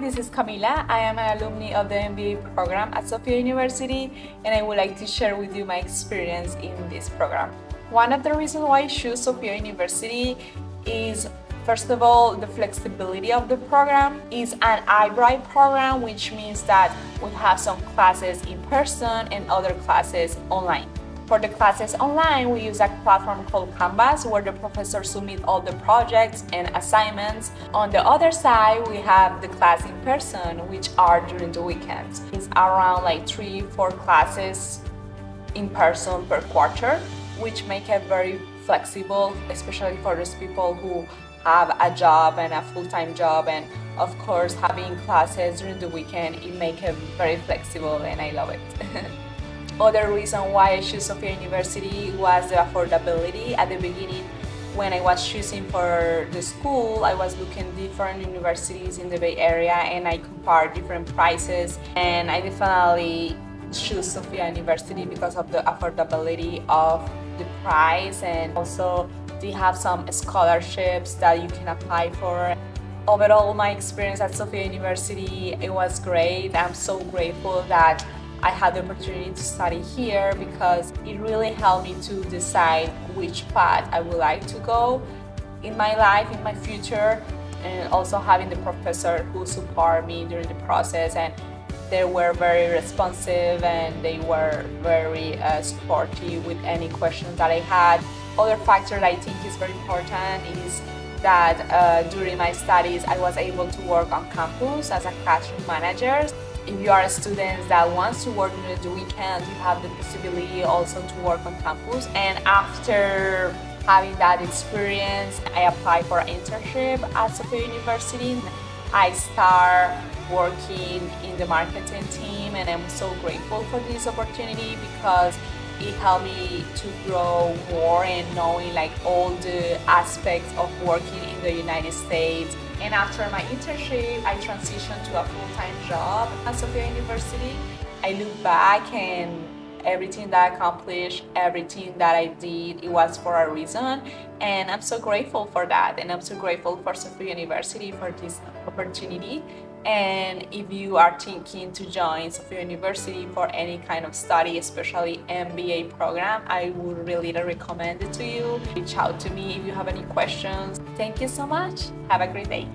this is Camila. I am an alumni of the MBA program at Sofia University and I would like to share with you my experience in this program. One of the reasons why I choose Sofia University is First of all, the flexibility of the program is an hybrid program, which means that we have some classes in person and other classes online. For the classes online, we use a platform called Canvas where the professors submit all the projects and assignments. On the other side, we have the class in person, which are during the weekends. It's around like three, four classes in person per quarter, which make it very flexible, especially for those people who have a job and a full-time job and of course having classes during the weekend it makes it very flexible and I love it. Other reason why I chose Sofia University was the affordability. At the beginning, when I was choosing for the school, I was looking different universities in the Bay Area and I compared different prices and I definitely choose Sofia University because of the affordability of the price and also they have some scholarships that you can apply for. Overall, my experience at Sofia University, it was great. I'm so grateful that I had the opportunity to study here because it really helped me to decide which path I would like to go in my life, in my future, and also having the professor who support me during the process and they were very responsive and they were very uh, supportive with any questions that I had. Other factor that I think is very important is that uh, during my studies I was able to work on campus as a classroom manager if you are a student that wants to work during the weekend, you have the possibility also to work on campus. And after having that experience, I applied for an internship at Sofia University. I start working in the marketing team and I'm so grateful for this opportunity because it helped me to grow more and knowing like all the aspects of working in the United States. And after my internship, I transitioned to a full-time job at Sofia University. I look back and everything that I accomplished, everything that I did, it was for a reason. And I'm so grateful for that. And I'm so grateful for Sofia University for this opportunity. And if you are thinking to join Sofia University for any kind of study, especially MBA program, I would really recommend it to you. Reach out to me if you have any questions. Thank you so much. Have a great day.